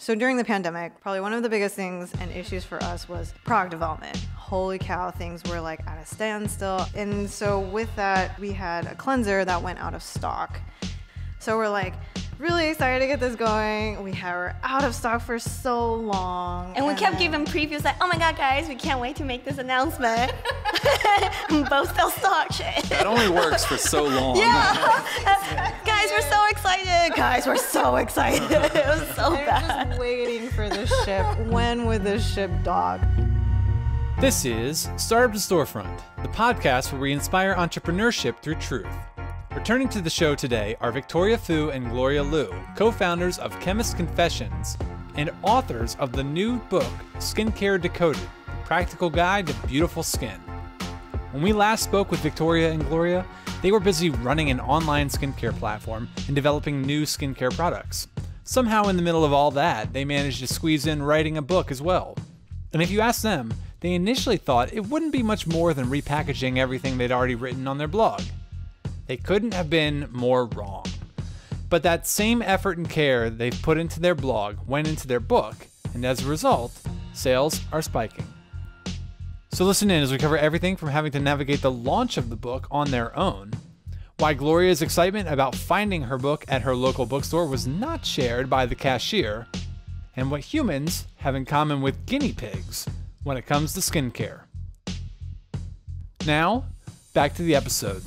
So during the pandemic, probably one of the biggest things and issues for us was product development. Holy cow, things were like at a standstill. And so with that, we had a cleanser that went out of stock. So we're like really excited to get this going. We have were out of stock for so long. And we kept giving previews like, oh my god, guys, we can't wait to make this announcement. Both still stock shit. That only works for so long. Yeah! Guys, we're so excited. Guys, we're so excited. it was so We're bad. just waiting for the ship. when would the ship dock? This is Startup to Storefront, the podcast where we inspire entrepreneurship through truth. Returning to the show today are Victoria Fu and Gloria Lu, co founders of Chemist Confessions and authors of the new book, Skincare Decoded Practical Guide to Beautiful Skin. When we last spoke with Victoria and Gloria, they were busy running an online skincare platform and developing new skincare products. Somehow, in the middle of all that, they managed to squeeze in writing a book as well. And if you ask them, they initially thought it wouldn't be much more than repackaging everything they'd already written on their blog. They couldn't have been more wrong. But that same effort and care they've put into their blog went into their book, and as a result, sales are spiking. So listen in as we cover everything from having to navigate the launch of the book on their own, why Gloria's excitement about finding her book at her local bookstore was not shared by the cashier, and what humans have in common with guinea pigs when it comes to skincare. Now, back to the episode.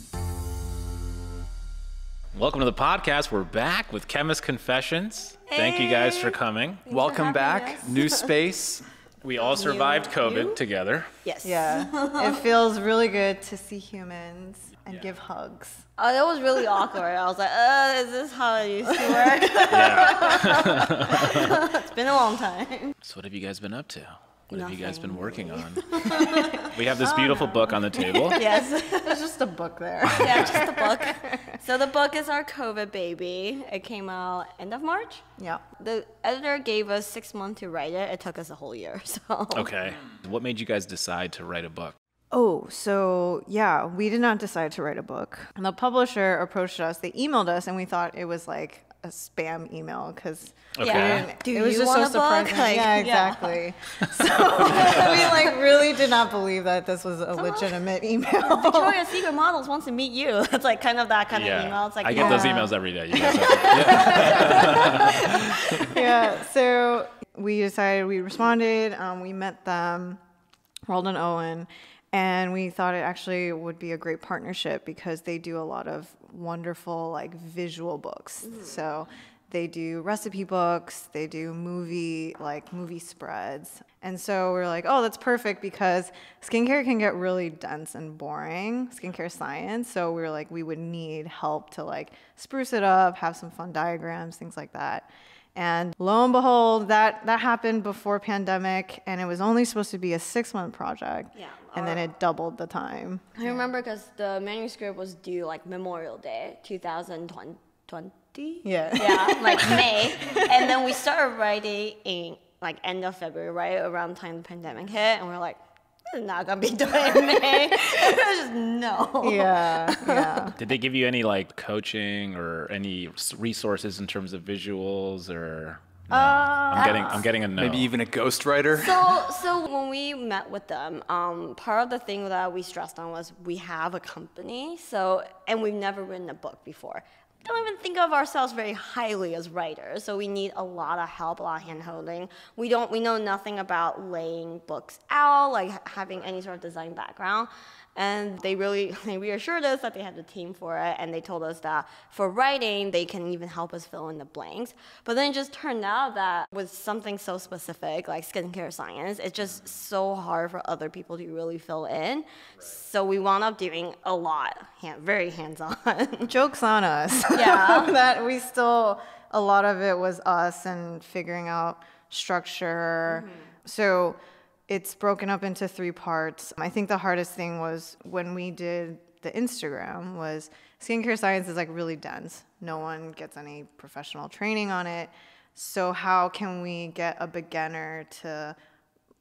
Welcome to the podcast. We're back with Chemist Confessions. Thank you guys for coming. Welcome having back. us. New space. We all survived COVID you? together. Yes. Yeah, it feels really good to see humans and give hugs. Oh, that was really awkward. I was like, uh, is this how it used to work? Yeah. it's been a long time. so, what have you guys been up to? What have you guys been working on? we have this beautiful book on the table. Yes. There's just a book there. yeah, just the book. So the book is our COVID baby. It came out end of March. yeah. The editor gave us six months to write it. It took us a whole year. So Okay. What made you guys decide to write a book? Oh, so yeah, we did not decide to write a book. And the publisher approached us. They emailed us, and we thought it was like a spam email because Okay. Yeah. Do it was you just so a surprising. Like, yeah, yeah. exactly. So we like really did not believe that this was a legitimate email. Victoria's Secret Models wants to meet you. It's like kind of that kind of email. It's like I get those emails every day. You guys have yeah. So we decided we responded. Um, we met them, Weldon Owen, and we thought it actually would be a great partnership because they do a lot of wonderful like visual books. Mm-hmm. So they do recipe books, they do movie like movie spreads. And so we're like, oh, that's perfect because skincare can get really dense and boring, skincare science. So we were like, we would need help to like spruce it up, have some fun diagrams, things like that. And lo and behold, that that happened before pandemic, and it was only supposed to be a six month project. Yeah, And then oh. it doubled the time. I remember because the manuscript was due like Memorial Day, 2020. Yeah. Yeah, like May. And then we started writing in like end of February, right around the time the pandemic hit, and we're like, this is not gonna be done in May. just no. Yeah. Yeah. Did they give you any like coaching or any resources in terms of visuals or? No? I'm getting I'm getting a no. Maybe even a ghostwriter. So, so when we met with them, um, part of the thing that we stressed on was we have a company, so and we've never written a book before. Don't even think of ourselves very highly as writers, so we need a lot of help, a lot of handholding. We don't, we know nothing about laying books out, like having any sort of design background. And they really they reassured us that they had the team for it, and they told us that for writing, they can even help us fill in the blanks. But then it just turned out that with something so specific like skincare science, it's just so hard for other people to really fill in. So we wound up doing a lot, very hands on. Joke's on us. Yeah. that we still, a lot of it was us and figuring out structure. Mm-hmm. So it's broken up into three parts. I think the hardest thing was when we did the Instagram was skincare science is like really dense. No one gets any professional training on it. So how can we get a beginner to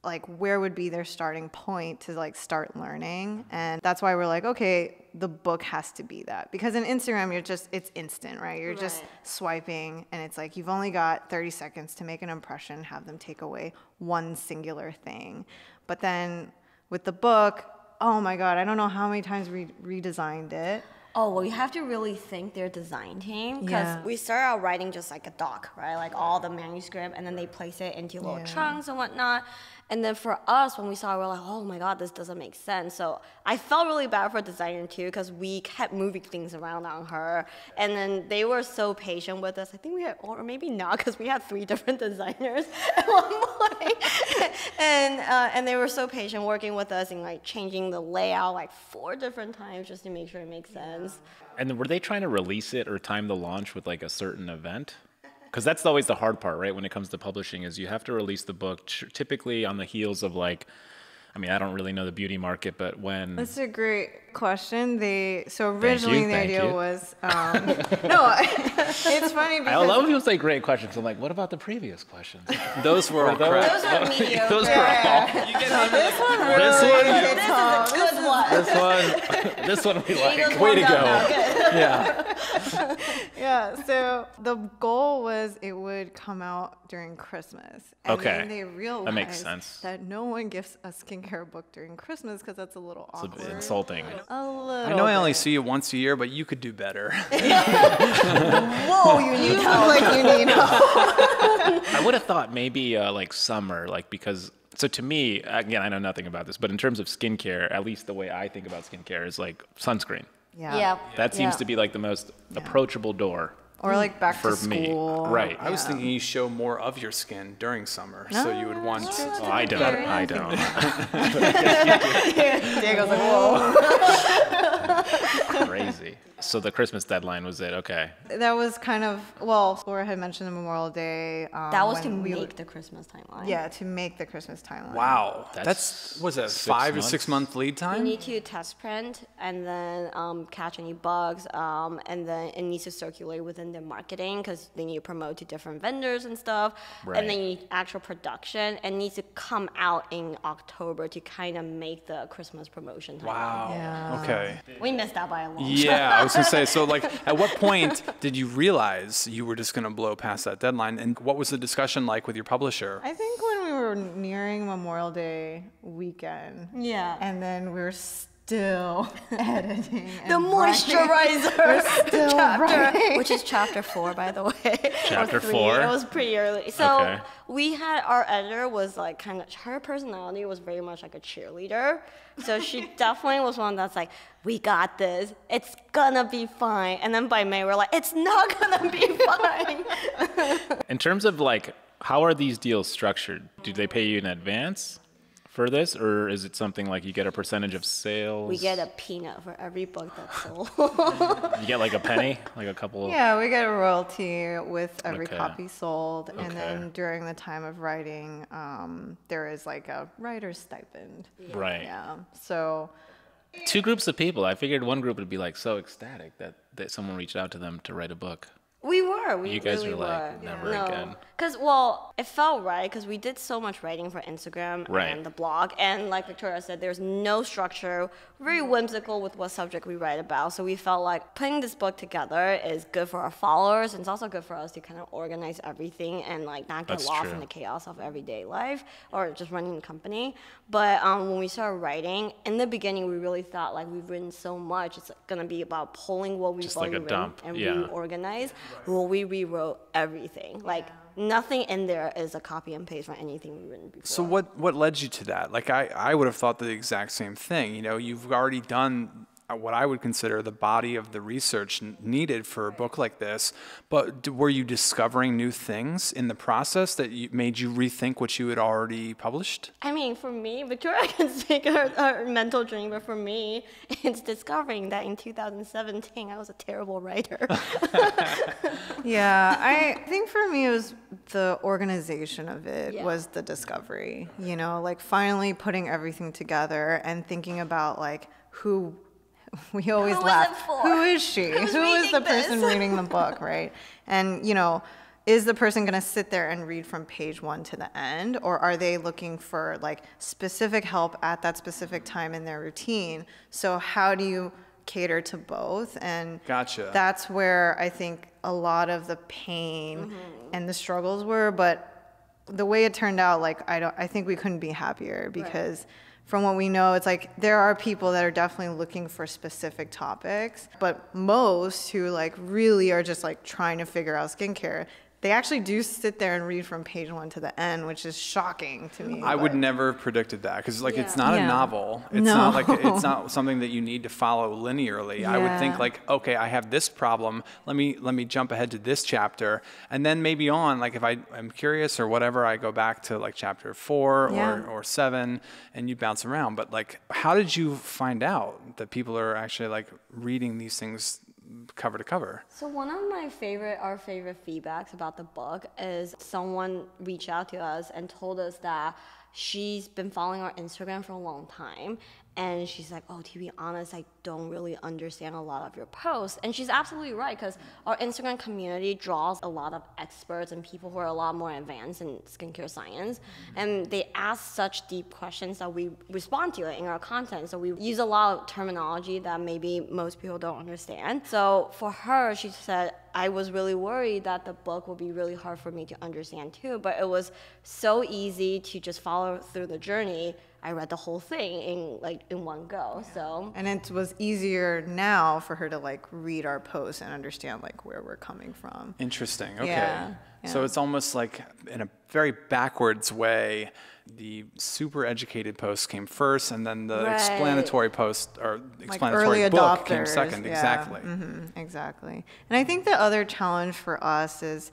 like where would be their starting point to like start learning and that's why we're like okay the book has to be that because in instagram you're just it's instant right you're just swiping and it's like you've only got 30 seconds to make an impression have them take away one singular thing but then with the book oh my god i don't know how many times we redesigned it Oh, well, you have to really think their design team because Yeah. we start out writing just like a doc, right? Like all the manuscript, and then they place it into little Yeah. chunks and whatnot. And then for us, when we saw it, we're like, oh my god, this doesn't make sense. So I felt really bad for designer too because we kept moving things around on her, and then they were so patient with us. I think we had, or maybe not, because we had three different designers at one point. point, and uh, and they were so patient working with us and like changing the layout like four different times just to make sure it makes sense. And were they trying to release it or time the launch with like a certain event? Because that's always the hard part, right? When it comes to publishing, is you have to release the book tr- typically on the heels of like, I mean, I don't really know the beauty market, but when That's a great question. They so originally the thank idea you. was um, no. it's funny because I love when people say great questions. I'm like, what about the previous questions? Those were all crap. Those are mediocre. Those were all. this one This really one, hit This home. is a good one. this one, this one we like. Way to go. now, good. Yeah. Yeah, so the goal was it would come out during Christmas. And Okay. then they realized That makes sense. that no one gives a skincare book during Christmas because that's a little It's a awkward. bit insulting. A little I know I only see you once a year, but you could do better. Whoa, you need You look like you need help. I would have thought maybe uh, like summer, like because so to me, again, I know nothing about this, but in terms of skincare, at least the way I think about skincare is like sunscreen. Yeah. Yeah. That seems Yeah. to be like the most approachable door Or like back for to me. school. Right. I was thinking you show more of your skin during summer, so oh, you would want. Oh, I don't. I don't. Diego's like, whoa. Crazy. So the Christmas deadline was it? Okay. that was kind of well. Laura had mentioned the Memorial Day. Um, That was to we make were- the Christmas timeline. Yeah, to make the Christmas timeline. Wow, That's that's, was that six five or six month lead time. You need to test print and then um, catch any bugs, um, and then it needs to circulate within their marketing because they need to promote to different vendors and stuff. Right. And then you need actual production and needs to come out in October to kind of make the Christmas promotion. timeline. Wow. Yeah. Okay. We missed out by a long Yeah, I was gonna say. So, like, at what point did you realize you were just gonna blow past that deadline? And what was the discussion like with your publisher? I think when we were nearing Memorial Day weekend. Yeah. And then we were still editing. The and writing. moisturizer still chapter, writing. which is chapter four, by the way. Chapter three. four? It was pretty early. So Okay. we had our editor was like kind of her personality was very much like a cheerleader. So she definitely was one that's like, "We got this. It's gonna be fine." And then by May, we're like, "It's not gonna be fine." In terms of like, how are these deals structured? Do they pay you in advance for this, or is it something like you get a percentage of sales? we get a peanut for every book that's sold. You get like a penny, like a couple. Yeah, we get a royalty with every Okay. copy sold. Okay. And then during the time of writing, um, there is like a writer's stipend. Right. Yeah. So, Two groups of people. I figured one group would be like so ecstatic that, that someone reached out to them to write a book. We were. We You guys really were like, were. "Never no. again." Because well, it felt right because we did so much writing for Instagram Right. and the blog, and like Victoria said, there's no structure. Very whimsical with what subject we write about. So we felt like putting this book together is good for our followers, and it's also good for us to kind of organize everything and like not get That's lost true. in the chaos of everyday life or just running the company. But um, when we started writing, in the beginning, we really thought like we've written so much, it's gonna be about pulling what we've Just like already a written dump, and yeah. reorganize. Well, we rewrote everything. Like nothing in there is a copy and paste from anything we've written before. So what what led you to that? Like I I would have thought the exact same thing. You know, you've already done Uh, what I would consider the body of the research n- needed for a book like this. But d- were you discovering new things in the process that you, made you rethink what you had already published? I mean, for me, Victoria can speak her, her mental dream, but for me, it's discovering that in 2017 I was a terrible writer. yeah, I think for me it was the organization of it Yeah. was the discovery. You know, like finally putting everything together and thinking about like who we always Who is laugh. it for? Who is she? Who's Who is the reading person this? reading the book, right? And you know, is the person going to sit there and read from page one to the end or are they looking for like specific help at that specific time in their routine so how do you cater to both and Gotcha. that's where i think a lot of the pain mm-hmm. and the struggles were but the way it turned out like i don't i think we couldn't be happier because from what we know it's like there are people that are definitely looking for specific topics but most who like really are just like trying to figure out skincare they actually do sit there and read from page one to the end which is shocking to me I would never have predicted that because like it's Yeah. not a novel. It's not like No. it's not something that you need to follow linearly. I would think like, okay, I have this problem. Let me let me jump ahead to this chapter, and then maybe on like if I I'm curious or whatever, I go back to like chapter four Yeah. or or seven, and you bounce around. But like, how did you find out that people are actually like reading these things cover to cover? So one of my favorite, our favorite feedbacks about the book is someone reached out to us and told us that she's been following our Instagram for a long time. And she's like, oh, to be honest, I don't really understand a lot of your posts. And she's absolutely right, because our Instagram community draws a lot of experts and people who are a lot more advanced in skincare science. Mm-hmm. And they ask such deep questions that we respond to it in our content. So we use a lot of terminology that maybe most people don't understand. So for her, she said, I was really worried that the book would be really hard for me to understand too, but it was so easy to just follow through the journey. I read the whole thing in like in one go. So and it was easier now for her to like read our posts and understand like where we're coming from Interesting. Okay. Yeah, So it's almost like in a very backwards way, the super educated post came first, and then the Right. explanatory post or explanatory early book came second. yeah. Exactly. Mhm, exactly. And I think the other challenge for us is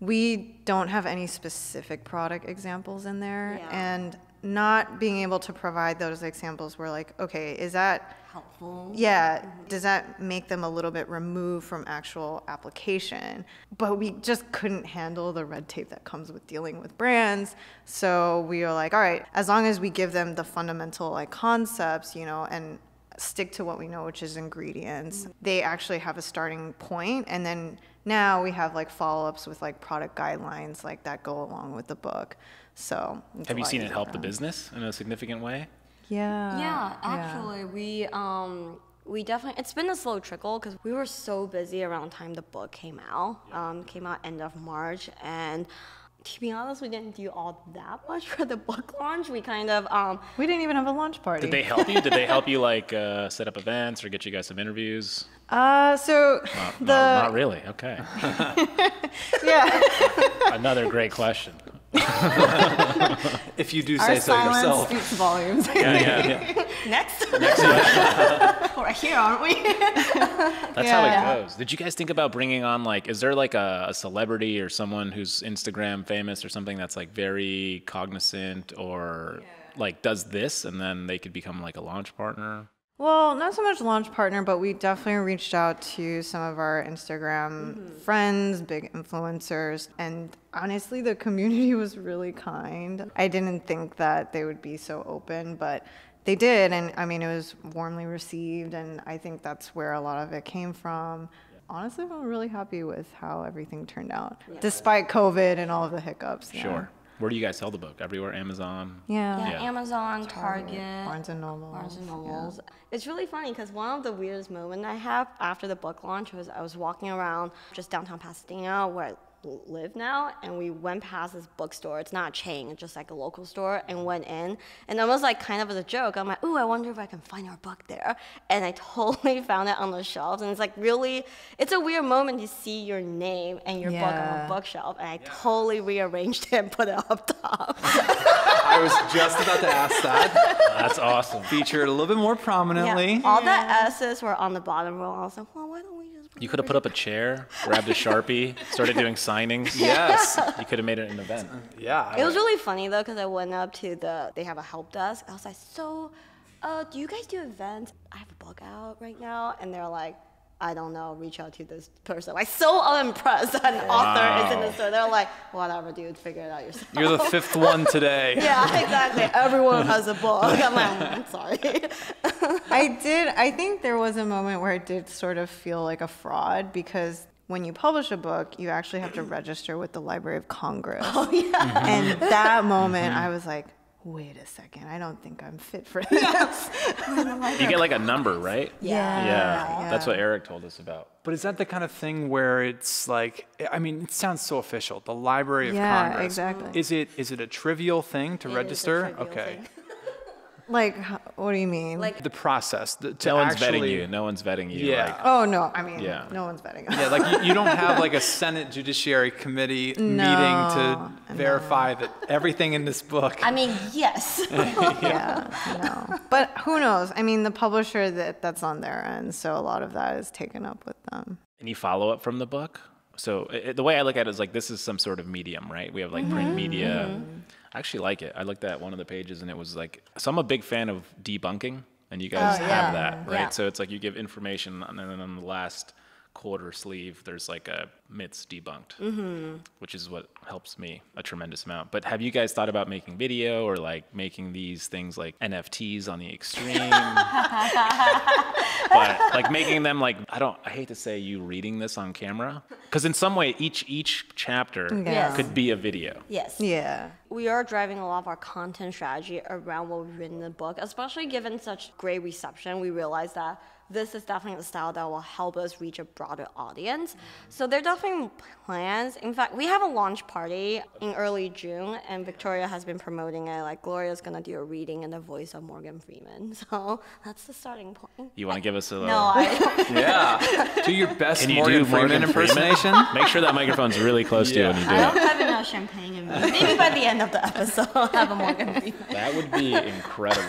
we don't have any specific product examples in there, Yeah. and not being able to provide those examples. We're like, okay, is that helpful. yeah, mm-hmm. does that make them a little bit removed from actual application? But we just couldn't handle the red tape that comes with dealing with brands. So we were like, all right, as long as we give them the fundamental like concepts, you know, and stick to what we know, which is ingredients, mm-hmm. they actually have a starting point and then now we have like follow-ups with like product guidelines like that go along with the book. So Have you seen it help for the business in a significant way? Yeah. Yeah, actually, we um we definitely it's been a slow trickle because we were so busy around the time the book came out. Um, came out end of March, and to be honest, we didn't do all that much for the book launch. We kind of um We didn't even have a launch party. Did they help you? Did they help you like uh, set up events or get you guys some interviews? Uh, so Not, the not, not really. Okay. yeah. Another great question. If you do Our say so silence yourself. speaks volumes. Yeah, yeah. yeah. next. Next we're here, aren't we? That's Yeah. how it goes. Did you guys think about bringing on like, is there like a, a celebrity or someone who's Instagram famous or something that's like very cognizant or like does this and then they could become like a launch partner? Well, not so much launch partner, but we definitely reached out to some of our Instagram mm-hmm. friends, big influencers, and honestly, the community was really kind. I didn't think that they would be so open, but they did, and I mean, it was warmly received, and I think that's where a lot of it came from. Honestly, I'm really happy with how everything turned out, despite COVID and all of the hiccups. yeah. Sure. Where do you guys sell the book? Everywhere? Amazon? Yeah. Yeah, Yeah. Amazon, Target, Barnes and Noble. Barnes and Nobles. It's really funny because one of the weirdest moments I have after the book launch was I was walking around just downtown Pasadena where I l- live now, and we went past this bookstore. It's not a chain, it's just like a local store, and went in. And it was like kind of as a joke. I'm like, ooh, I wonder if I can find our book there. And I totally found it on the shelves, and it's like really, it's a weird moment to see your name and your book on a bookshelf, and I totally rearranged it and put it up top. I was just about to ask that. That's awesome. Featured a little bit more prominently. Yeah, all the S's were on the bottom row. I was like, well, why don't we just? You could have put up a chair, grabbed a Sharpie, started doing signings. Yes. You could have made it an event. Yeah. It was really funny though, because I went up to the, they have a help desk. I was like, so, uh, do you guys do events? I have a book out right now. And they're like, I don't know, reach out to this person. Like, so unimpressed that an author is in the store. They're like, whatever, dude, figure it out yourself. You're the fifth one today. yeah, exactly. Everyone has a book. I'm like, "Mm, I'm sorry. I did. I think there was a moment where it did sort of feel like a fraud because when you publish a book, you actually have to register with the Library of Congress. Oh, yeah. And that moment, I was like, wait a second, I don't think I'm fit for this. You get like a number, right? Yeah. Yeah. That's what Eric told us about. But is that the kind of thing where it's like I mean, it sounds so official. The Library of Yeah, Congress. exactly. Is it is it a trivial thing to It is a register? trivial okay. Thing. like, what do you mean? Like The process the, to No one's actually, vetting you. No one's vetting you. Yeah. Like, oh, no, I mean, Yeah. no one's betting on Yeah, like you, you don't have like a Senate Judiciary Committee meeting to No, verify that everything in this book. I mean, yes. yeah, no. But who knows? I mean, the publisher that that's on their end, so a lot of that is taken up with them. any follow up from the book? So i the way I look at it is like this is some sort of medium, right? We have like print mm-hmm. media. Mm-hmm. I actually like it. I looked at one of the pages and it was like, so I'm a big fan of debunking, and you oh, guys Oh, have yeah. that, right? Yeah. So it's like you give information, and then on the last quarter sleeve, there's like a myths debunked, mm-hmm. which is what helps me a tremendous amount. But have you guys thought about making video or like making these things like NFTs on the extreme? but like making them like I don't I hate to say you reading this on camera because in some way each each chapter Yes. could be a video. yes. Yeah. we are driving a lot of our content strategy around what we've written in the book, especially given such great reception. We realize that this is definitely the style that will help us reach a broader audience. So there are definitely plans. In fact, we have a launch party in early June, and Victoria has been promoting it. Like Gloria's gonna do a reading in the voice of Morgan Freeman. So that's the starting point. You want to give us a No, I, yeah. Do your best Can you Morgan do Morgan Freeman Freeman? impersonation. Make sure that microphone's really close to you when you do I don't it. have enough champagne in me. Maybe by the end of the episode, I'll have a Morgan Freeman. That would be incredible.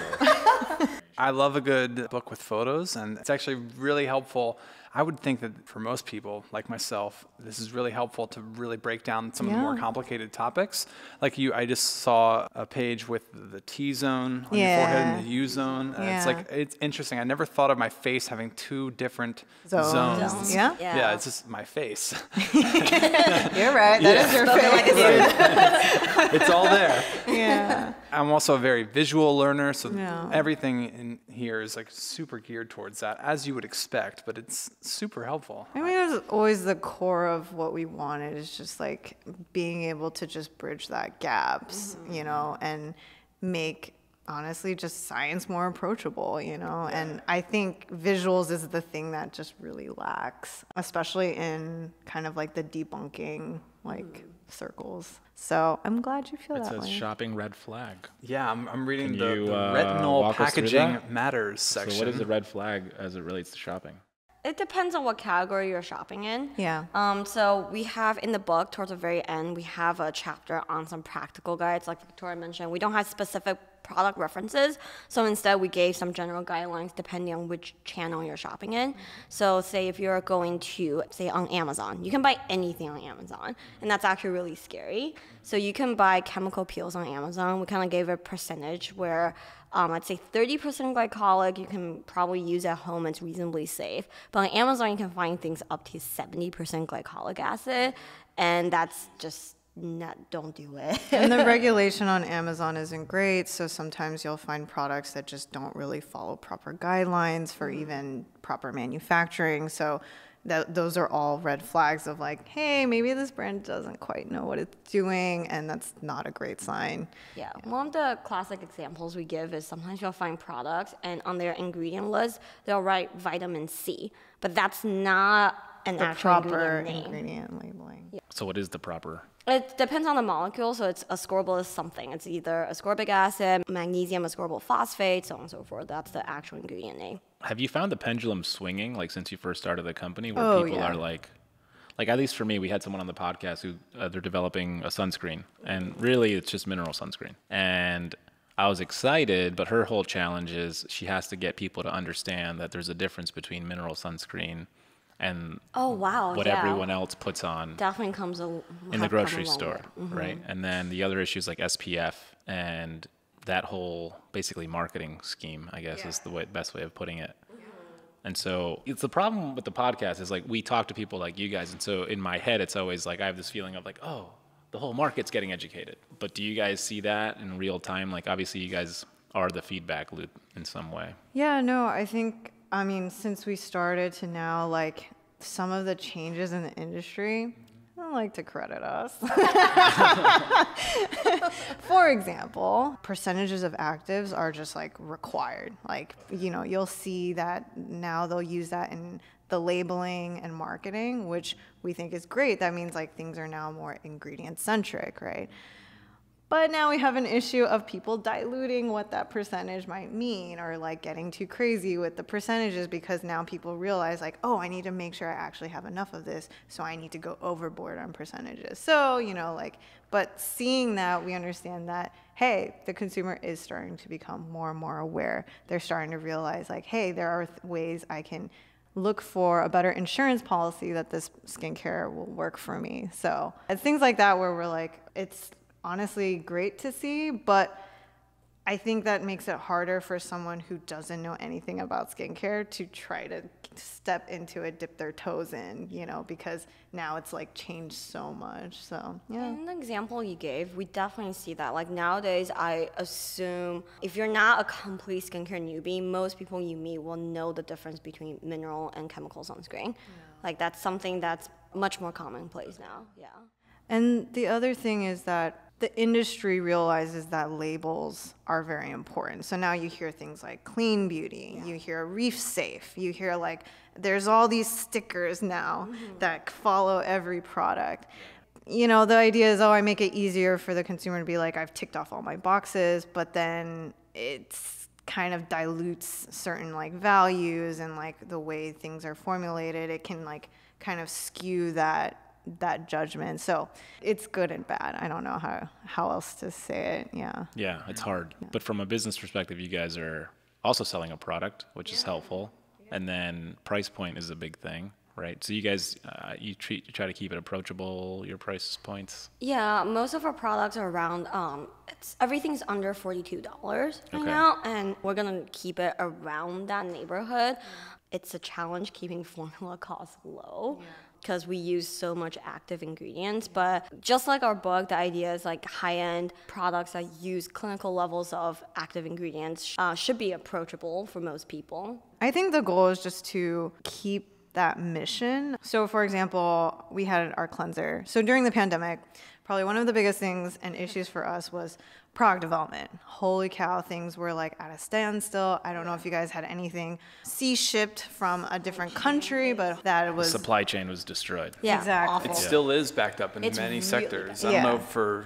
I love a good book with photos, and it's actually really helpful. I would think that for most people, like myself, this is really helpful to really break down some of the more complicated topics. Like you, I just saw a page with the T zone on your forehead and the U zone. and It's like it's interesting. I never thought of my face having two different Zones. zones. Zones. Yeah. Yeah. it's just my face. You're right. That is your Something like face. it's all there. yeah. I'm also a very visual learner, so Yeah. everything in here is like super geared towards that, as you would expect. But it's super helpful. I mean, it was always the core of what we wanted is just like being able to just bridge that gaps, you know, and make honestly just science more approachable, you know. And I think visuals is the thing that just really lacks, especially in kind of like the debunking like circles. So I'm glad you feel It that says way. shopping red flag. Yeah, I'm, I'm reading Can the, you, the uh, retinal walk us through packaging that? matters So section. what is a red flag as it relates to shopping? It depends on what category you're shopping in. Yeah. Um, so we have in the book towards the very end, we have a chapter on some practical guides, like Victoria mentioned. We don't have specific product references, so instead we gave some general guidelines depending on which channel you're shopping in. So say if you're going to say on Amazon, you can buy anything on Amazon, and that's actually really scary. So you can buy chemical peels on Amazon. We kind of gave a percentage where um, I'd say 30% glycolic you can probably use at home. It's reasonably safe. But on Amazon, you can find things up to 70% glycolic acid, and that's just not. Don't do it. and the regulation on Amazon isn't great, so sometimes you'll find products that just don't really follow proper guidelines for even proper manufacturing. So that, those are all red flags of like, hey, maybe this brand doesn't quite know what it's doing, and that's not a great sign. Yeah, one of the classic examples we give is sometimes you'll find products and on their ingredient list they'll write vitamin C, but that's not an The actual proper ingredient ingredient labeling. So what is the proper? It depends on the molecule, so it's ascorbyl is something. It's either ascorbic acid, magnesium ascorbyl phosphate, so on and so forth. That's the actual ingredient name. Have you found the pendulum swinging like since you first started the company where Oh, people yeah. are like like at least for me we had someone on the podcast who uh, they're developing a sunscreen and really it's just mineral sunscreen and I was excited but her whole challenge is she has to get people to understand that there's a difference between mineral sunscreen and Oh wow! what yeah. everyone else puts on definitely comes a, in the grocery store, way. Mhm. right? And then the other issues like SPF and that whole basically marketing scheme, I guess is the way, best way of putting it. And so it's the problem with the podcast is like we talk to people like you guys, and so in my head it's always like I have this feeling of like oh the whole market's getting educated, but do you guys see that in real time? Like obviously you guys are the feedback loop in some way. Yeah, no, I think, I mean, since we started to now, like, some of the changes in the industry, I don't like to credit us. For example, percentages of actives are just like required. Like, you know, you'll see that now they'll use that in the labeling and marketing, which we think is great. That means like things are now more ingredient centric, right? But now we have an issue of people diluting what that percentage might mean or like getting too crazy with the percentages because now people realize like, oh, I need to make sure I actually have enough of this, so I need to go overboard on percentages. So, you know, like, but seeing that, we understand that, hey, the consumer is starting to become more and more aware. They're starting to realize like, hey, there are th- ways I can look for a better insurance policy that this skincare will work for me. So it's things like that where we're like, it's honestly great to see, but I think that makes it harder for someone who doesn't know anything about skincare to try to step into it, dip their toes in, you know, because now it's like changed so much. So, yeah. In the example you gave, we definitely see that. Like nowadays, I assume if you're not a complete skincare newbie, most people you meet will know the difference between mineral and chemical sunscreen. Like that's something that's much more commonplace now. Yeah. And the other thing is that the industry realizes that labels are very important. So now you hear things like clean beauty, you hear reef safe, you hear like there's all these stickers now mm-hmm. that follow every product. You know, the idea is, oh, I make it easier for the consumer to be like, I've ticked off all my boxes, but then it's kind of dilutes certain like values and like the way things are formulated. It can like kind of skew that that judgment. So it's good and bad. I don't know how how else to say it. Yeah. Yeah, it's hard. But from a business perspective, you guys are also selling a product, which is helpful. And then price point is a big thing, right? So you guys, uh, you, treat, you try to keep it approachable, your price points. Yeah, most of our products are around. Um, it's everything's under forty-two dollars right Okay. now, and we're gonna keep it around that neighborhood. It's a challenge keeping formula costs low because we use so much active ingredients. But just like our book, the idea is like high-end products that use clinical levels of active ingredients uh, should be approachable for most people. I think the goal is just to keep that mission. So, for example, we had our cleanser. So, during the pandemic, probably one of the biggest things and issues for us was product development. Holy cow, things were like at a standstill. I don't know if you guys had anything sea shipped from a different country, but that was Supply chain was destroyed. Yeah, Exactly. awful. It still is backed up in It's many really sectors. bad. I don't know for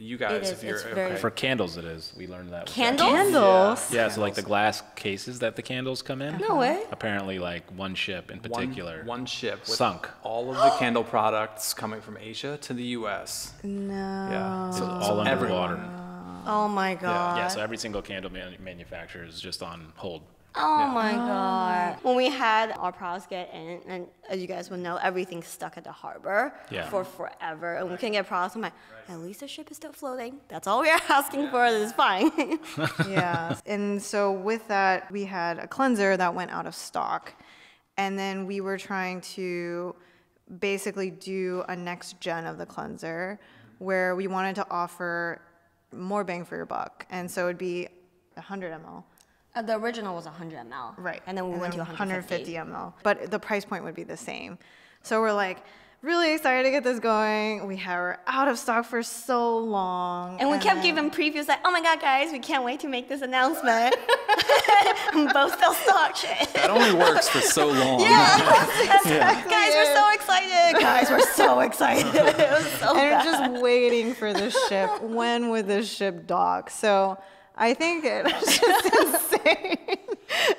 you guys is, if you're okay. For candles, it is. We learned that. Candles? candles. Yeah, so like the glass cases that the candles come in. No way. Apparently, like one ship in particular. one, ship with Sunk. all of the candle products coming from Asia to the U.S. No. Yeah, so, all underwater. everyone. Oh my god. Yeah, so every single candle man- manufacturer is just on hold. Oh my oh. god. When we had our products get in, and as you guys will know, everything's stuck at the harbor Yeah. for forever, and we couldn't get products. I'm like, at least the ship is still floating. That's all we are asking for. It's fine. yeah. And so with that, we had a cleanser that went out of stock. And then we were trying to basically do a next gen of the cleanser where we wanted to offer more bang for your buck. And so it'd be 100 ml. Uh, the original was 100 ml. Right. And then we went to 150. 150 ml. But the price point would be the same. So we're like, really excited to get this going. We have were out of stock for so long. And we kept then- giving previews like, oh my god, guys, we can't wait to make this announcement. Both still stock shit. That only works for so long. Yeah. Guys, we're so excited. Guys, we're so excited. it was so and bad. we're just waiting for the ship. When would the ship dock? So I think it's just insane.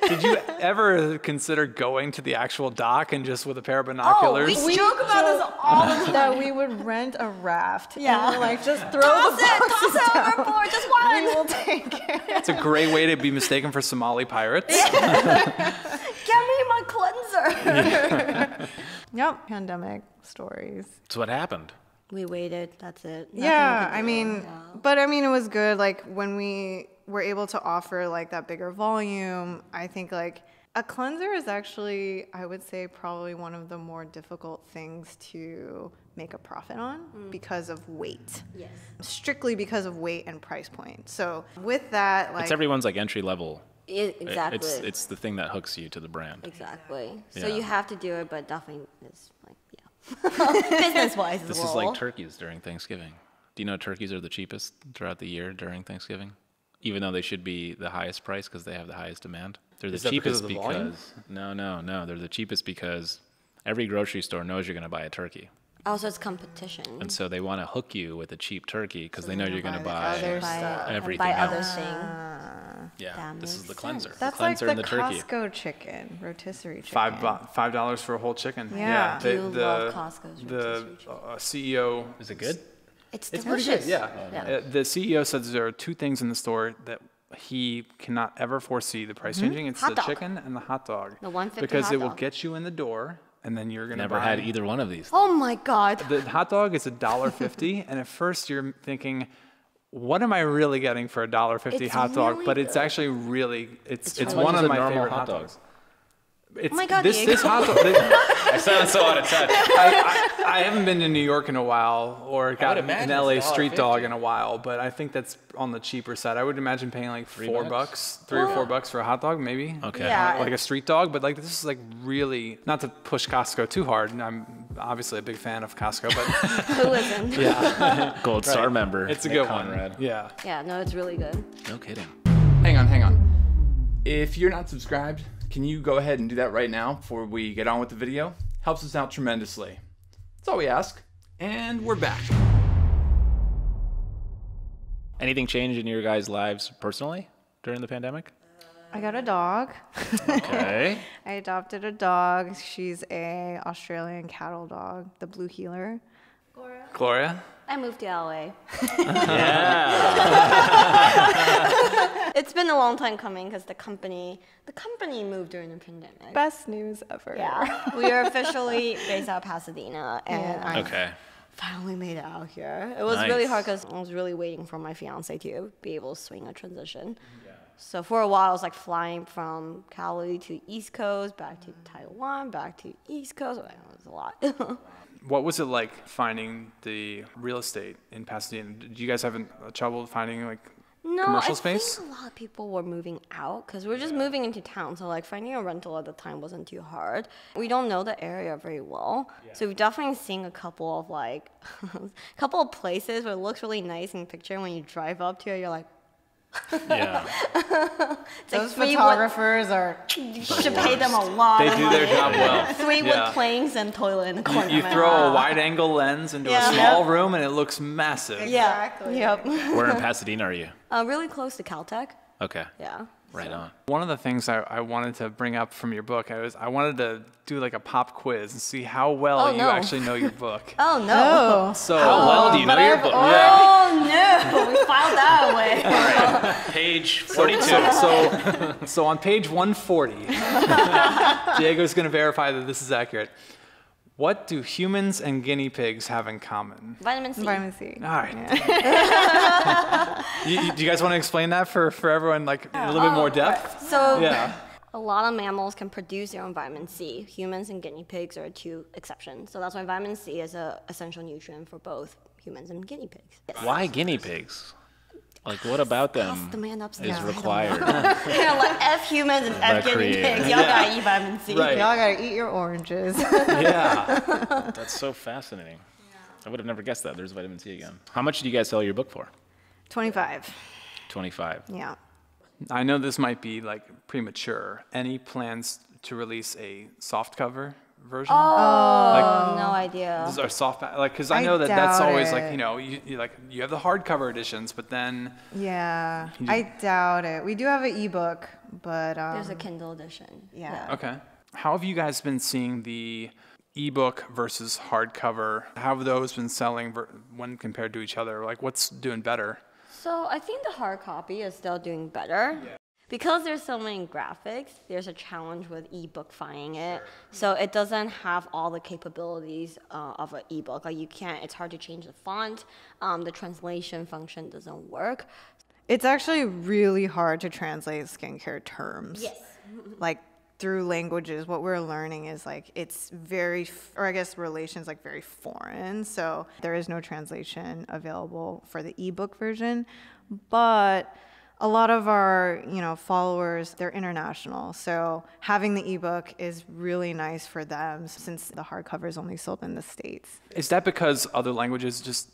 Did you ever consider going to the actual dock and just with a pair of binoculars? Oh, binoculars? we joke about this all the time. that we would rent a raft. Yeah. And we're like just throw Toss the it, boxes toss it down. overboard, just We will take it. it's a great way to be mistaken for Somali pirates. Get me my cleanser. Yep. Pandemic stories. So what happened? We waited. That's it. Nothing Yeah, I do. mean, but I mean, it was good. Like when we were able to offer like that bigger volume, I think like a cleanser is actually, I would say, probably one of the more difficult things to make a profit on mm. because of weight. Yes. Strictly because of weight and price point. So with that, like It's everyone's like entry level It- exactly. It's it's the thing that hooks you to the brand. exactly. So you have to do it, but definitely it's like yeah, business wise This is like turkeys during Thanksgiving. Do you know turkeys are the cheapest throughout the year during Thanksgiving? Even though they should be the highest price because they have the highest demand. They're the Is that because cheapest of the because, no, no, no. They're the cheapest because every grocery store knows you're going to buy a turkey. also, it's competition. And so they want to hook you with a cheap turkey because they know you're going to buy the buy. other buy, Everything buy other else. Things. yeah, That this is the cleanser. sense. The That's like cleanser the and the turkey. Costco chicken, rotisserie chicken. Five bu- five dollars for a whole chicken. Yeah. the, Do love Costco's the rotisserie chicken. uh, CEO. Is it good? It's It's pretty delicious. good. Yeah. Uh, the CEO says there are two things in the store that he cannot ever foresee the price changing. It's Mm-hmm. Hot the dog. chicken and the hot dog. The 150 because hot it will get you in the door, and then you're gonna Never buy. had either one of these. Oh my god. The hot dog is a dollar fifty, and at first you're thinking, "What am I really getting for a dollar fifty It's hot dog?" really But it's good. actually really it's It's it's, really one of my favorite hot hot dogs. It's, oh my God, this Diego. this hot dog. this- I sound so out of touch. I, I, I haven't been to New York in a while, or got an LA it's street dog in a while, but I think that's on the cheaper side. I would imagine paying like four bucks? bucks, three or four bucks for a hot dog, maybe. Okay. Yeah. Like a street dog, but like this is like really not to push Costco too hard. and I'm obviously a big fan of Costco, but Who isn't? yeah, Gold star member. it's a Nick good Conrad. one. Yeah. Yeah, no, it's really good. No kidding. Hang on, hang on. If you're not subscribed, can you go ahead and do that right now before we get on with the video? Helps us out tremendously. That's all we ask. And we're back. Anything changed in your guys' lives personally during the pandemic? I got a dog. Okay. I adopted a dog. She's a Australian cattle dog, the blue heeler. Gloria. Gloria. I moved to LA. yeah. It's been a long time coming because the company, the company moved during the pandemic. Best news ever. yeah, we are officially based out of Pasadena, and Yeah. I Okay. finally made it out here. It was really hard because I was really waiting for my fiance to be able to swing a transition. Yeah. So for a while, I was like flying from Cali to East Coast, back to mm. Taiwan, back to East Coast. It was a lot. What was it like finding the real estate in Pasadena? Did you guys have uh, trouble finding like No, commercial I space? think a lot of people were moving out because we are just moving into town. So like finding a rental at the time wasn't too hard. We don't know the area very well, so we've definitely seen a couple of like, a couple of places where it looks really nice in picture. When you drive up to it, you're like, Yeah. it's like Those three wood, photographers are. you should pay them a lot. They of do their job well. Three Yeah. wood planks and toilet in the corner. You man. throw a wide angle lens into Yeah. a small room and it looks massive. Yeah. Exactly. Yep. Where in Pasadena are you? uh, really close to Caltech. Okay. Yeah. Right on. One of the things I, I wanted to bring up from your book, I was I wanted to do like a pop quiz and see how well Oh, you no. actually know your book. Oh no. Oh. So How oh. well do you know your book? Oh no. We filed that away. Page 42. so, so, so on page 140, Diego's going to verify that this is accurate. What do humans and guinea pigs have in common? Vitamin C. Vitamin C. All right. you, you- do you guys want to explain that for, for everyone, like in a little bit oh, more depth? So Yeah. a lot of mammals can produce their own vitamin C. Humans and guinea pigs are two exceptions. So that's why vitamin C is a essential nutrient for both humans and guinea pigs. Yes. Why guinea pigs? Like, what about Ask the them man upstairs. is I don't required? You're like F humans and F guinea Recreate. pigs. Y'all gotta eat vitamin C. Right. Y'all gotta eat your oranges. Yeah. That's so fascinating. I would have never guessed that. There's vitamin C again. How much did you guys sell your book for? 25. 25. Yeah. I know this might be like premature. Any plans to release a soft cover version? Oh, no idea. These are soft, ba- like, because I I know that that's doubt always like, you know, you, you like you have the hardcover editions, but then Yeah. I doubt it. We do have an ebook, but um, There's a Kindle edition. yeah. okay. How have you guys been seeing the ebook versus hardcover? How have those been selling ver- when compared to each other? Like, what's doing better? So I think the hard copy is still doing better. Because there's so many graphics, there's a challenge with ebookifying it. So it doesn't have all the capabilities uh, of an ebook. Like you can't, it's hard to change the font. Um, the translation function doesn't work. It's actually really hard to translate skincare terms. Yes. like through languages, what we're learning is like it's very, or I guess relations like very foreign. So there is no translation available for the ebook version. But a lot of our, you know, followers, they're international. So having the ebook is really nice for them since the hardcover is only sold in the States. Is that because other languages just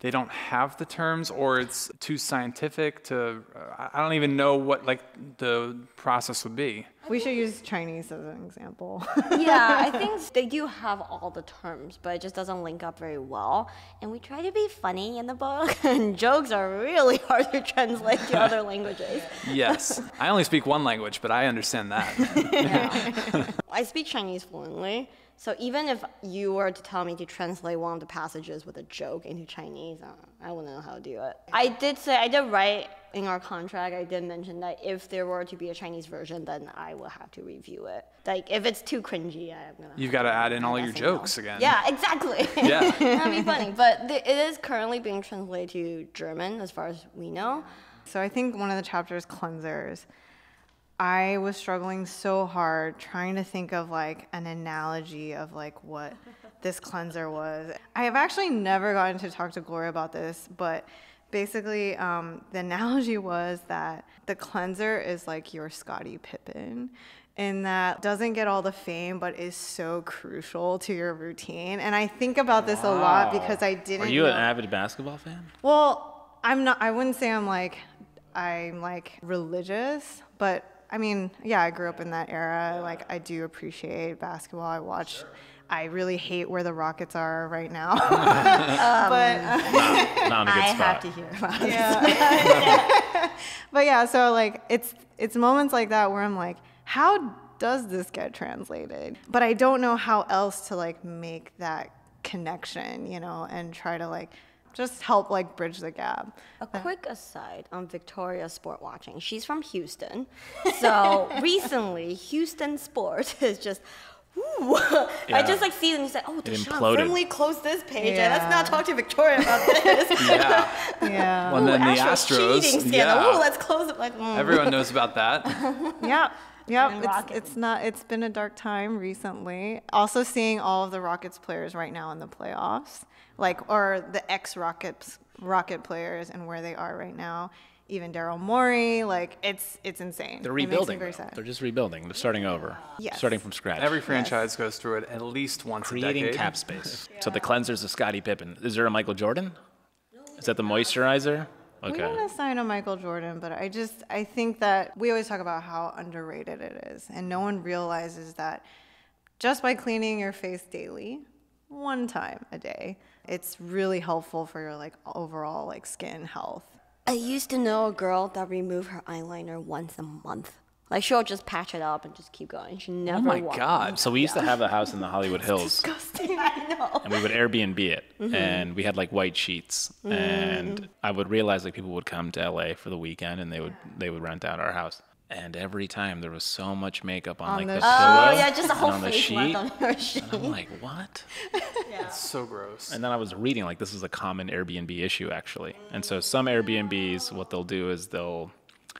they don't have the terms or it's too scientific to uh, I don't even know what like the process would be. We should use Chinese as an example. yeah, I think they do have all the terms, but it just doesn't link up very well. And we try to be funny in the book, and jokes are really hard to translate to other languages. Yes. I only speak one language, but I understand that. I speak Chinese fluently. So even if you were to tell me to translate one of the passages with a joke into Chinese, uh, I wouldn't know how to do it. I did say, I did write in our contract, I did mention that if there were to be a Chinese version, then I will have to review it. Like if it's too cringy, I'm gonna. You've got to add in all your guess I jokes again. Yeah, exactly. Yeah. That'd be funny. But th- it is currently being translated to German, as far as we know. So I think one of the chapters, cleansers, I was struggling so hard trying to think of like an analogy of like what this cleanser was. I have actually never gotten to talk to Gloria about this, but basically um, the analogy was that the cleanser is like your Scottie Pippen. In that doesn't get all the fame, but is so crucial to your routine. And I think about this a lot because I didn't. Are you know. an avid basketball fan? Well, I'm not. I wouldn't say I'm like, I'm like religious, but I mean, yeah, I grew up in that era. Like, I do appreciate basketball. I watch. I really hate where the Rockets are right now. Um, but Not in a good I spot. have to hear about it. but yeah, so like it's it's moments like that where I'm like, how does this get translated? But I don't know how else to like make that connection, you know, and try to like just help like bridge the gap. A quick aside on Victoria's sport watching. She's from Houston. So recently, Houston sport is just. Ooh. I just like see them and say, "Oh, It Deshaun, imploded. firmly close this page, and let's not talk to Victoria about this." Yeah. Yeah. Well, and then the Astros Astros. cheating scandal. Yeah. Ooh, let's close it. Like, mm. Everyone knows about that. yeah. Yep, And it's, Rockets. it's not. It's been a dark time recently. Also, seeing all of the Rockets players right now in the playoffs, like or the ex Rockets Rocket players and where they are right now. Even Daryl Morey, like it's it's insane. They're It makes me rebuilding. very sad. They're just rebuilding. They're starting over. Yes. Starting from scratch. Every franchise goes through it at least once a creating decade. cap space. So the cleansers of Scottie Pippen. Is there a Michael Jordan? Is that the moisturizer? We Okay. want to sign a Michael Jordan, but I just I think that we always talk about how underrated it is, and no one realizes that just by cleaning your face daily, one time a day, it's really helpful for your like overall like skin health. I used to know a girl that removed her eyeliner once a month. Like she'll just patch it up and just keep going. She never. Oh my wa- God. So we used to have a house in the Hollywood Hills, Disgusting. I know. and we would Airbnb it, Mm-hmm. and we had like white sheets, Mm. and I would realize like people would come to LA for the weekend, and they would they would rent out our house. And every time there was so much makeup on, On like the the, pillow Oh yeah, just a and whole on the sheet. left on her sheet. And I'm like, what? It's so gross. And then I was reading like this is a common Airbnb issue actually. And so some Airbnbs, what they'll do is they'll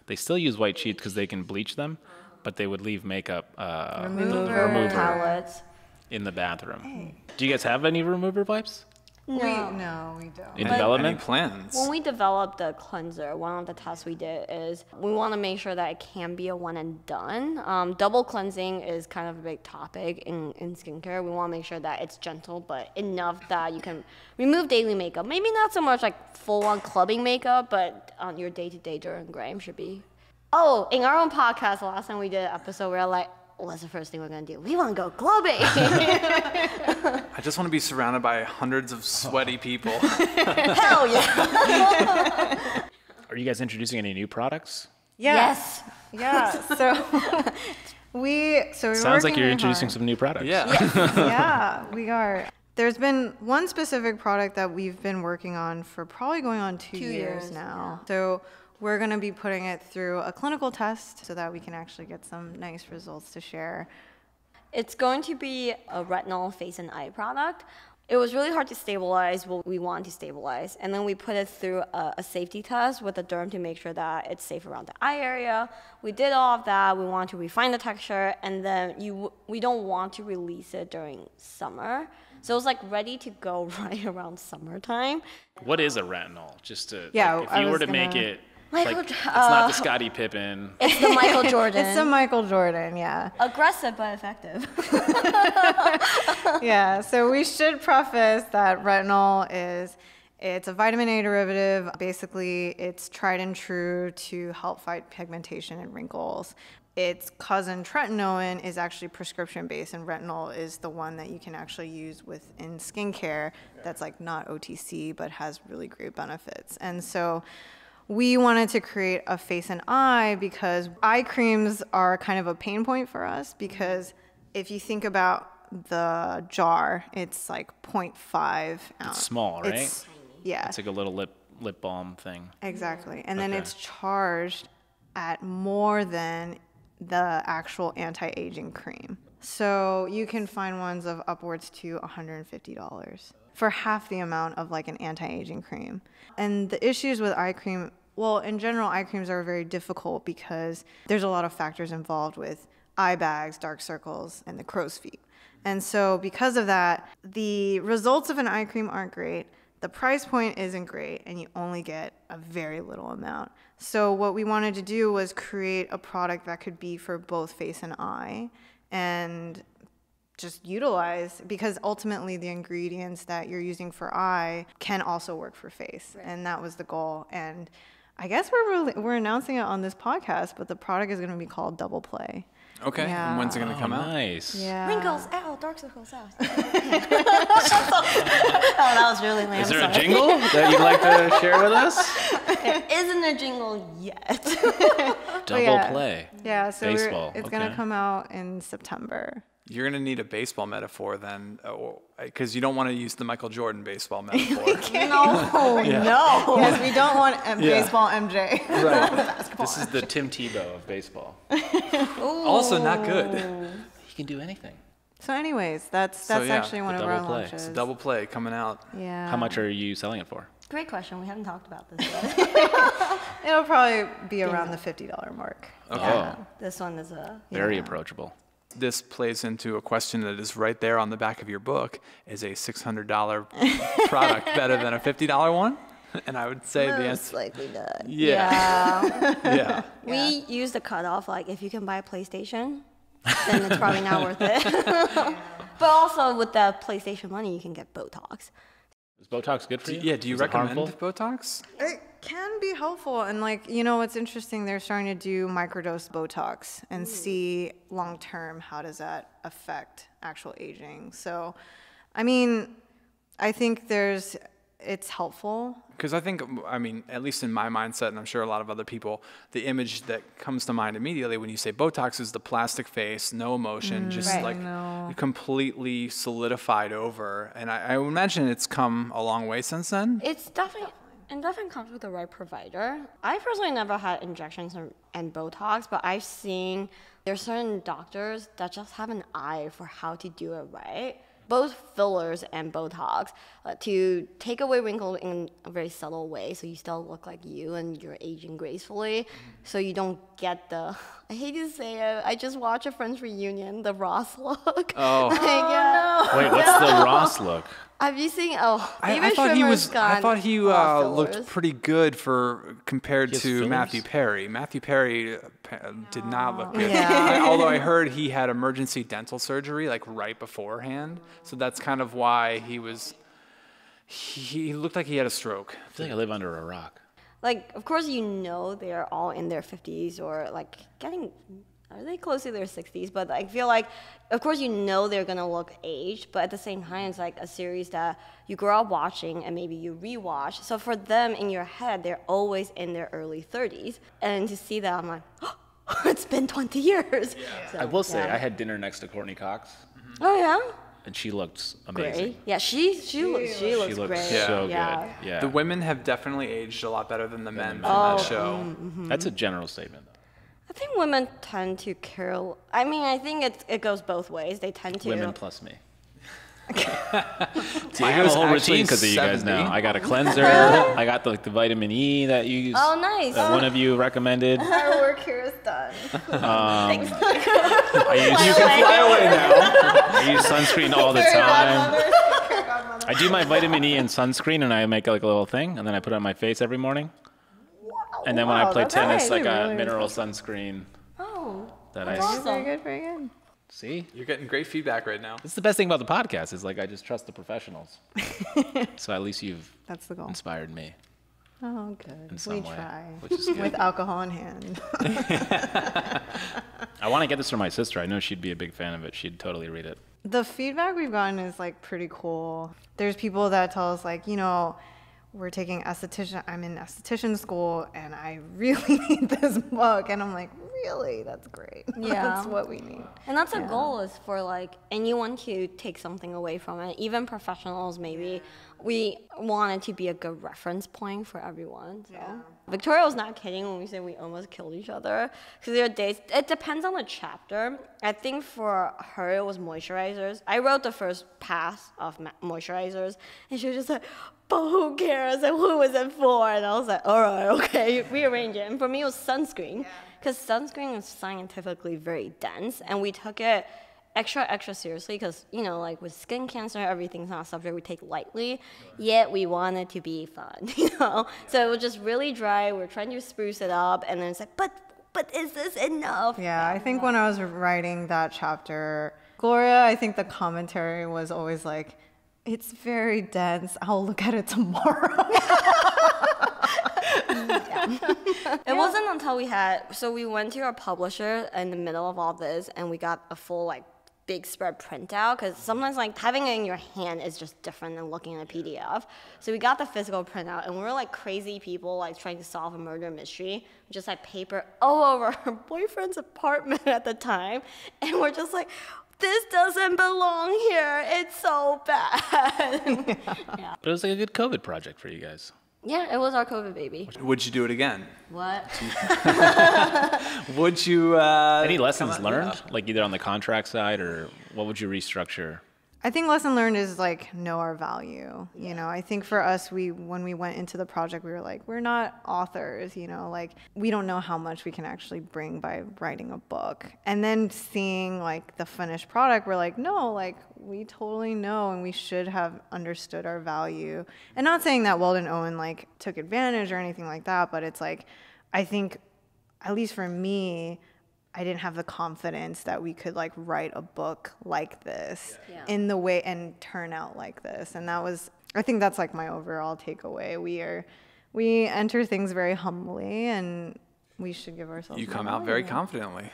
they still use white sheets because they can bleach them, but they would leave makeup uh, the Remover. remover Palettes. in the bathroom. Do you guys have any remover wipes No. We, no, we don't. in development? plans? When we developed the cleanser, one of the tests we did is we want to make sure that it can be a one and done. Um, double cleansing is kind of a big topic in, in skincare. We want to make sure that it's gentle, but enough that you can remove daily makeup. Maybe not so much like full on clubbing makeup, but on your day to day dirt and grime should be. Oh, in our own podcast, the last time we did an episode, we were like, what's the first thing we're going to do? We want to go clubbing. I just want to be surrounded by hundreds of sweaty oh. people. Hell yeah. Are you guys introducing any new products? Yes. Yeah. So we so we Sounds like you're introducing some new products. yeah. yeah, we are. There's been one specific product that we've been working on for probably going on two, years, years, now. So we're going to be putting it through a clinical test so that we can actually get some nice results to share. It's going to be a retinol face and eye product. It was really hard to stabilize what we want to stabilize. And then we put it through a, a safety test with a derm to make sure that it's safe around the eye area. We did all of that. We want to refine the texture. And then you, we don't want to release it during summer. So it was like ready to go right around summertime. What is a retinol? Just to Yeah, like, if I you were to make gonna- it Michael, Like, Jo- it's not uh, the Scottie Pippen. it's the Michael Jordan. It's the Michael Jordan, yeah. aggressive but effective. yeah, so we should preface that retinol is it's a vitamin A derivative. Basically, it's tried and true to help fight pigmentation and wrinkles. Its cousin tretinoin is actually prescription based, and retinol is the one that you can actually use within skincare that's like not OTC but has really great benefits. And so we wanted to create a face and eye because eye creams are kind of a pain point for us because if you think about the jar, it's like 0.5 ounce. It's small, right? It's- yeah, It's like a little lip lip balm thing. exactly. And then Okay. it's charged at more than the actual anti-aging cream. So you can find ones of upwards to $150 for half the amount of like an anti-aging cream. And the issues with eye cream, well, in general, eye creams are very difficult because there's a lot of factors involved with eye bags, dark circles, and the crow's feet. And so because of that, the results of an eye cream aren't great. The price point isn't great, and you only get a very little amount. So, what we wanted to do was create a product that could be for both face and eye and just utilize because ultimately the ingredients that you're using for eye can also work for face. And that was the goal. And I guess we're really, we're announcing it on this podcast, but the product is going to be called Double Play. Okay. And when's it going to come oh, out? nice. Yeah. Wrinkles out, dark circles out. oh, that was really lame. Is there sorry. a jingle that you'd like to share with us? Isn't a jingle yet. Double yeah. play. Yeah, so Baseball, it's gonna come out in September. You're going to need a baseball metaphor then, uh, because uh, you don't want to use the Michael Jordan baseball metaphor. no, no. because we don't want M- Yeah. baseball MJ. right. This is the Tim Tebow of baseball. Also not good. He can do anything. So, anyways, that's So, that's yeah, actually one of our double play. launches. It's Double play coming out. yeah. How much are you selling it for? Great question. We haven't talked about this yet. It'll probably be around the fifty dollar mark. Oh, this one is a. very Yeah. approachable. This plays into a question that is right there on the back of your book. Is a $600 product better than a $50 one? And I would say the Most answer, likely not. yeah, yeah. We use the cutoff like if you can buy a PlayStation, then it's probably not worth it. but also with the PlayStation money, you can get Botox. Is Botox good for you? Yeah, do you Is it recommend harmful? Botox? It can be helpful, and like you know, what's interesting. They're starting to do microdose Botox and see long term how does that affect actual aging. So, I mean, I think there's it's helpful. Because I think, I mean, at least in my mindset, and I'm sure a lot of other people, the image that comes to mind immediately when you say Botox is the plastic face, no emotion, mm, just Right. like No. completely solidified over. And I, I would imagine it's come a long way since then. It's definitely and definitely comes with the right provider. I personally never had injections or, and Botox, but I've seen there's certain doctors that just have an eye for how to do it right. Both fillers and Botox uh, to take away wrinkles in a very subtle way, so you still look like you and you're aging gracefully. So you don't get the. I hate to say it. I just watched a Friends reunion, the Ross look. Oh. like, yeah. Wait, what's the Ross look? Have you seen? Oh, I, David I thought he Schwimmer's was. I thought he uh, looked pretty good for compared He to fillers? Matthew Perry. Matthew Perry uh, did not look good. Yeah. I- although I heard he had emergency dental surgery like right beforehand, so that's kind of why he was. He, he looked like he had a stroke. I feel like I live under a rock. like of course you know they're all in their 50s or like getting are they close to their 60s but i feel like of course you know they're gonna look aged but at the same time it's like a series that you grow up watching and maybe you rewatch so for them in your head they're always in their early 30s and to see that i'm like it's been 20 years So, I will say, yeah. I had dinner next to Courteney Cox, oh yeah and she looked amazing. great yeah she she, looks she looks She looked great so yeah. good. Yeah. The women have definitely aged a lot better than the men from Oh, that show. mm. That's a general statement, though. I think women tend to care. I mean, I think it it goes both ways. They tend to. Women plus me. Mine I have a whole routine because of you guys 70. now. I got a cleanser. I got the, like, the vitamin E that you use. Oh, nice. That one of you recommended. Our work here is done. Um, I use, Fly away now. I use sunscreen all the time. I do my vitamin E and sunscreen, and I make like a little thing, and then I put it on my face every morning. And then when I play that's tennis, I actually got really mineral sunscreen Oh, that I awesome. Very good, very good. see. You're getting great feedback right now. This is the best thing about the podcast is like I just trust the professionals. so at least you've That's the goal. inspired me Oh, good. in some we way, try. which is good. With alcohol in hand. I want to get this for my sister. I know she'd be a big fan of it. She'd totally read it. the feedback we've gotten is like pretty cool. There's people that tell us like, you know, we're taking esthetician. I'm in esthetician school, and I really need this book. And I'm like, really? That's great. Yeah. that's what we need. And that's a goal is for like anyone to take something away from it, even professionals maybe. We want it to be a good reference point for everyone. So. Victoria was not kidding when we said we almost killed each other. Because there are days, it depends on the chapter. I think for her it was moisturizers. I wrote the first pass of moisturizers, and she was just like, but who cares and who is it for? And I was like, all right, okay, rearrange it. And for me, it was sunscreen because sunscreen is scientifically very dense, and we took it extra, extra seriously because, you know, like with skin cancer, everything's not a subject we take lightly, yet we want it to be fun, you know? So it was just really dry. We're trying to spruce it up, and then it's like, but, but is this enough? Yeah, I think when I was writing that chapter, Gloria, I think the commentary was always like, it's very dense. I'll look at it tomorrow. It wasn't until we had so we went to our publisher in the middle of all this and we got a full like big spread printout because sometimes like having it in your hand is just different than looking at a PDF. So we got the physical printout and we were like crazy people like trying to solve a murder mystery, just like paper all over her boyfriend's apartment at the time, and we're just like. This doesn't belong here. It's so bad. But it was like a good COVID project for you guys. Yeah, it was our COVID baby. Would you do it again? What? Would you? Uh, Any lessons out- learned, like either on the contract side or what would you restructure? I think lesson learned is like know our value. You know, I think for us, we when we went into the project, we were like, we're not authors. You know, like we don't know how much we can actually bring by writing a book. And then seeing like the finished product, we're like, no, like we totally know, and we should have understood our value. And not saying that Weldon Owen like took advantage or anything like that, but it's like, I think, at least for me. I didn't have the confidence that we could like write a book like this Yeah. in the way and turn out like this. And that was I think that's like my overall takeaway. We are we enter things very humbly and we should give ourselves You come out very confidently.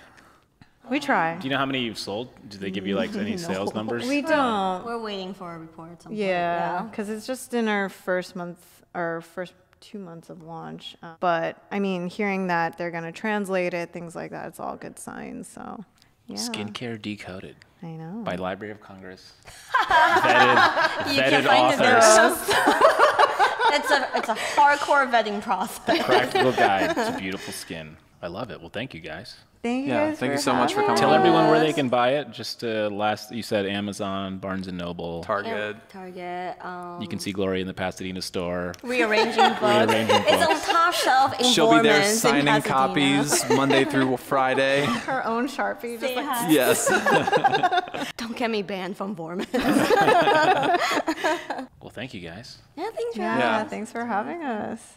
We try. Do you know how many you've sold? Do they give you like any sales numbers? We don't. We're waiting for a report at some. Yeah, because it's just in our first month, our first two months of launch. Uh, but I mean, hearing that they're going to translate it, things like that, it's all good signs. So, yeah. Skincare Decoded I know. by Library of Congress. vetted You can vetted find the authors. videos. it's a it's a hardcore vetting process. The Practical guide to beautiful skin. I love it. Well, thank you guys. Thank you Yeah, guys thank you so much for coming Tell on. everyone where they can buy it. Just uh, last, you said Amazon, Barnes and Noble. Target. Target. Um, You can see Gloria in the Pasadena store. rearranging books. Rearranging books. It's on top shelf in She'll be there signing copies Monday through Friday. her own Sharpie. Just Say like, hi. Yes. Don't get me banned from Vroman's. Well, thank you guys. yeah, thanks for yeah, Yeah. thanks for having us.